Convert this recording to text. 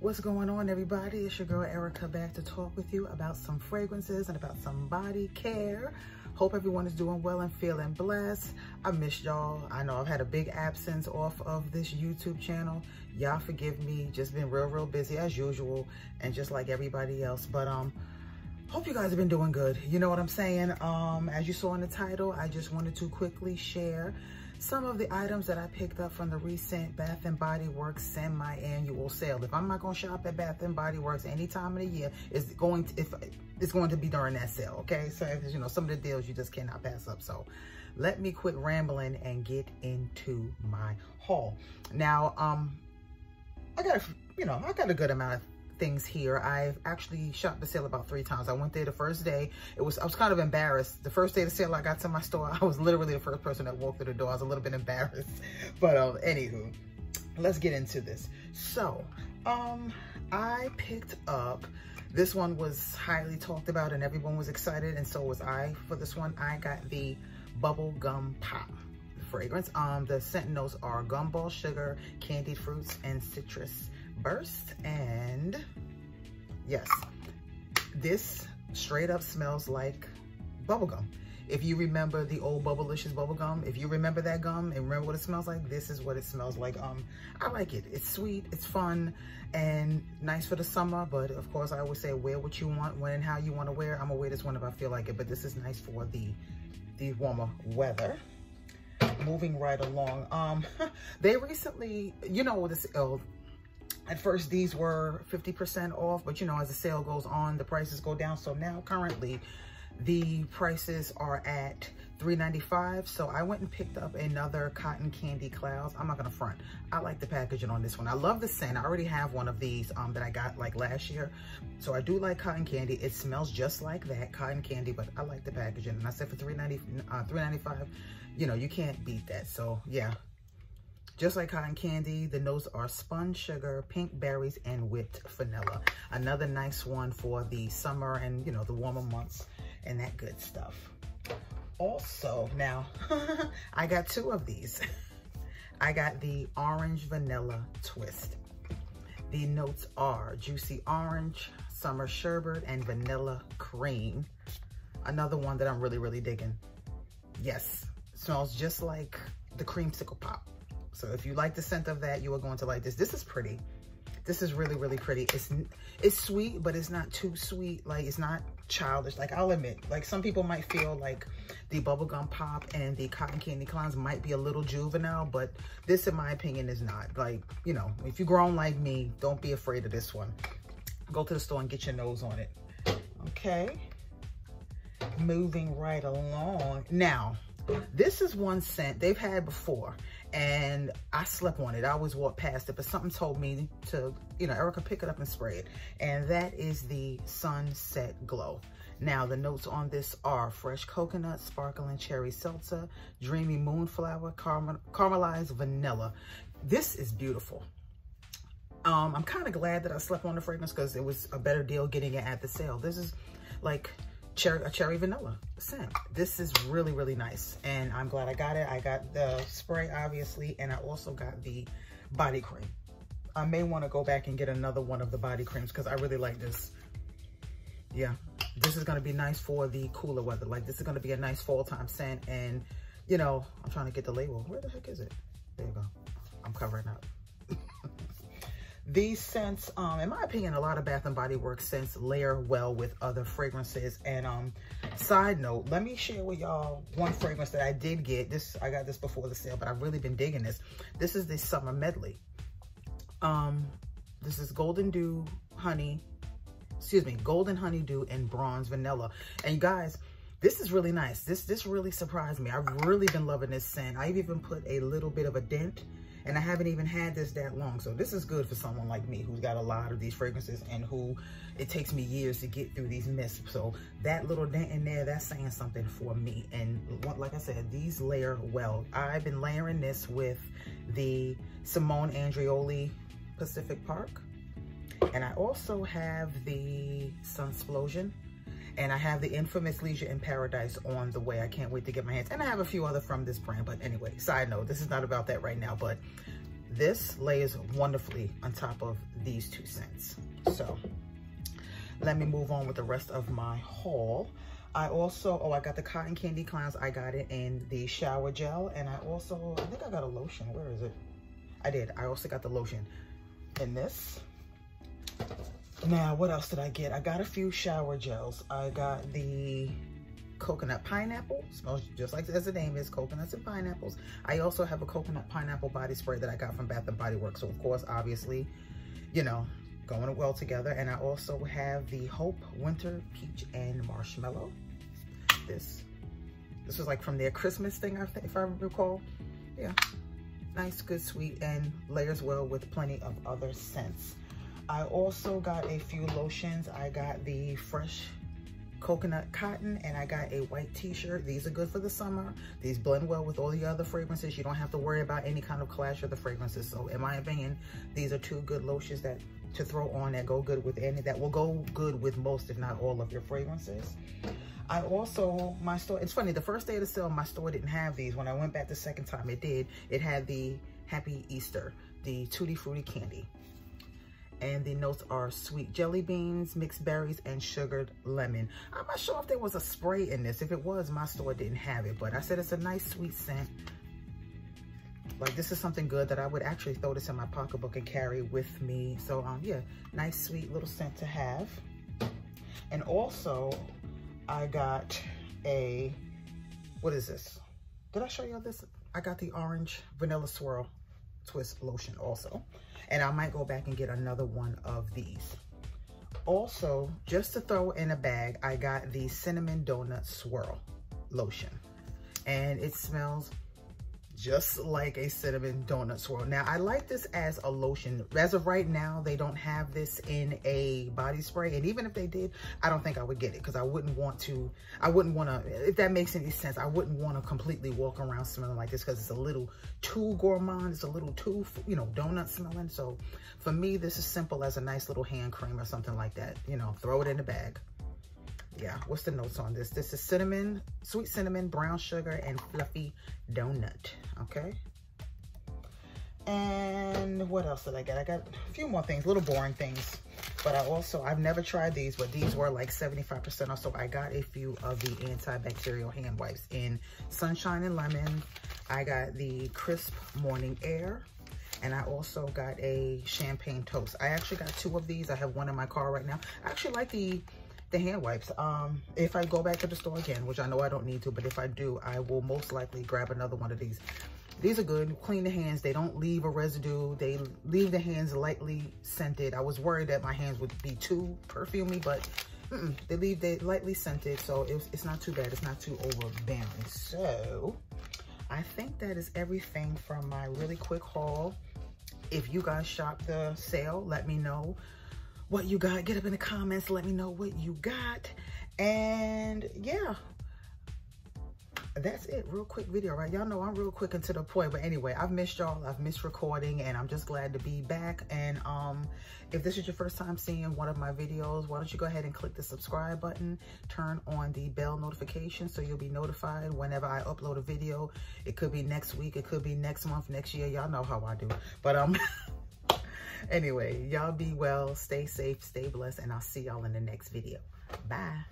What's going on everybody? It's your girl Erica back to talk with you about some fragrances and about some body care. Hope everyone is doing well and feeling blessed. I missed y'all. I know I've had a big absence off of this YouTube channel. Y'all forgive me. Just been real, real busy as usual and just like everybody else. But um, hope you guys have been doing good. You know what I'm saying? Um, as you saw in the title, I just wanted to quickly share some of the items that I picked up from the recent Bath & Body Works semi-annual sale. If I'm not going to shop at Bath & Body Works any time of the year, it's going to, if it's going to be during that sale, okay? So, you know, some of the deals you just cannot pass up. So let me quit rambling and get into my haul. Now, um, I got, a, you know, I got a good amount of things here. I've actually shopped the sale about three times. I went there the first day. It was I was kind of embarrassed. The first day the sale I got to my store, I was literally the first person that walked through the door. I was a little bit embarrassed. But um, anywho, let's get into this. So, um, I picked up, this one was highly talked about and everyone was excited and so was I for this one. I got the Bubble Gum Pop fragrance. Um, the scent notes are gumball sugar, candied fruits, and citrus burst. And yes, this straight up smells like bubblegum. If you remember the old Bubblicious bubblegum, if you remember that gum and remember what it smells like, this is what it smells like. Um, I like it. It's sweet, it's fun, and nice for the summer. But of course, I always say wear what you want, when and how you want to wear. I'm gonna wear this one if I feel like it, but this is nice for the, the warmer weather moving right along. Um, they recently, you know, this, oh, at first, these were 50% off, but you know, as the sale goes on, the prices go down. So now currently, the prices are at $3.95. So I went and picked up another Cotton Candy Clouds. I'm not gonna front. I like the packaging on this one. I love the scent. I already have one of these um, that I got like last year. So I do like cotton candy. It smells just like that, cotton candy, but I like the packaging. And I said for $3.95, uh, $3.95, you know, you can't beat that. So yeah, just like cotton candy, the notes are spun sugar, pink berries, and whipped vanilla. Another nice one for the summer and, you know, the warmer months and that good stuff. Also, now, I got two of these. I got the orange vanilla twist. The notes are juicy orange, summer sherbet, and vanilla cream. Another one that I'm really, really digging. Yes, smells just like the creamsicle pop. So if you like the scent of that, you are going to like this. This is pretty. This is really, really pretty. It's it's sweet, but it's not too sweet. Like, it's not childish. Like, I'll admit, like, some people might feel like the bubblegum pop and the cotton candy clouds might be a little juvenile, but this, in my opinion, is not. Like, you know, if you're grown like me, don't be afraid of this one. Go to the store and get your nose on it. Okay. Moving right along. Now, this is one scent they've had before and I slept on it. I always walked past it, but something told me to, you know, Erica, pick it up and spray it. And that is the Sunset Glow. Now, the notes on this are fresh coconut, sparkling cherry seltzer, dreamy moonflower, caramel, caramelized vanilla. This is beautiful. Um, I'm kind of glad that I slept on the fragrance because it was a better deal getting it at the sale. This is like cherry, a cherry vanilla scent. This is really, really nice. And I'm glad I got it. I got the spray, obviously, and I also got the body cream. I may want to go back and get another one of the body creams because I really like this. Yeah, this is going to be nice for the cooler weather. Like, this is going to be a nice fall time scent. And, you know, I'm trying to get the label. Where the heck is it? There you go. I'm covering up. These scents, um, in my opinion, a lot of Bath & Body Works scents layer well with other fragrances. And um, side note, let me share with y'all one fragrance that I did get. This I got this before the sale, but I've really been digging this. This is the Summer Medley. Um, this is Golden Dew Honey, excuse me, Golden Honeydew and Bronze Vanilla. And guys, this is really nice. This this really surprised me. I've really been loving this scent. I've even put a little bit of a dent and I haven't even had this that long. So this is good for someone like me who's got a lot of these fragrances and who it takes me years to get through these mists. So that little dent in there, that's saying something for me. And like I said, these layer well. I've been layering this with the Simone Andreoli Pacific Park. And I also have the Sunsplosion and I have the infamous Leisure in Paradise on the way. I can't wait to get my hands. And I have a few other from this brand. But anyway, side note, this is not about that right now. But this lays wonderfully on top of these two scents. So let me move on with the rest of my haul. I also, oh, I got the Cotton Candy Clouds. I got it in the shower gel. And I also, I think I got a lotion. Where is it? I did. I also got the lotion in this. Now, what else did I get? I got a few shower gels. I got the coconut pineapple. Smells just like as the name is, coconuts and pineapples. I also have a coconut pineapple body spray that I got from Bath & Body Works. So, of course, obviously, you know, going well together. And I also have the Hope Winter Peach and Marshmallow. This, this was like from their Christmas thing, if I recall. Yeah, nice, good, sweet, and layers well with plenty of other scents. I also got a few lotions. I got the Fresh Coconut Cotton and I got a white t-shirt. These are good for the summer. These blend well with all the other fragrances. You don't have to worry about any kind of clash of the fragrances. So in my opinion, these are two good lotions that to throw on that go good with any, that will go good with most, if not all of your fragrances. I also, my store, it's funny, the first day of the sale, my store didn't have these. When I went back the second time, it did. It had the Happy Easter, the Tutti Frutti candy. And the notes are sweet jelly beans, mixed berries, and sugared lemon. I'm not sure if there was a spray in this. If it was, my store didn't have it. But I said it's a nice sweet scent. Like this is something good that I would actually throw this in my pocketbook and carry with me. So um, yeah, nice sweet little scent to have. And also I got a, what is this? Did I show you all this? I got the orange vanilla swirl twist lotion also. And I might go back and get another one of these. Also, just to throw in a bag, I got the cinnamon donut swirl lotion. And it smells just like a cinnamon donut swirl. Now, I like this as a lotion. As of right now, they don't have this in a body spray. And even if they did, I don't think I would get it because I wouldn't want to, I wouldn't want to, if that makes any sense, I wouldn't want to completely walk around smelling like this because it's a little too gourmand. It's a little too, you know, donut smelling. So for me, this is simple as a nice little hand cream or something like that. You know, throw it in the bag yeah, what's the notes on this? This is cinnamon, sweet cinnamon, brown sugar, and fluffy donut, okay? And what else did I get? I got a few more things, little boring things. But I also, I've never tried these, but these were like 75% off. So I got a few of the antibacterial hand wipes in Sunshine and Lemon. I got the Crisp Morning Air. And I also got a champagne toast. I actually got two of these. I have one in my car right now. I actually like the the hand wipes. Um, if I go back to the store again, which I know I don't need to, but if I do, I will most likely grab another one of these. These are good, clean the hands. They don't leave a residue. They leave the hands lightly scented. I was worried that my hands would be too perfumey, but mm -mm, they leave they lightly scented. So it's, it's not too bad. It's not too overbearing. So I think that is everything from my really quick haul. If you guys shop the sale, let me know what you got. Get up in the comments. Let me know what you got. And yeah, that's it. Real quick video, right? Y'all know I'm real quick and to the point. But anyway, I've missed y'all. I've missed recording and I'm just glad to be back. And um, if this is your first time seeing one of my videos, why don't you go ahead and click the subscribe button, turn on the bell notification so you'll be notified whenever I upload a video. It could be next week. It could be next month, next year. Y'all know how I do. But um, anyway, y'all be well, stay safe, stay blessed, and I'll see y'all in the next video. Bye.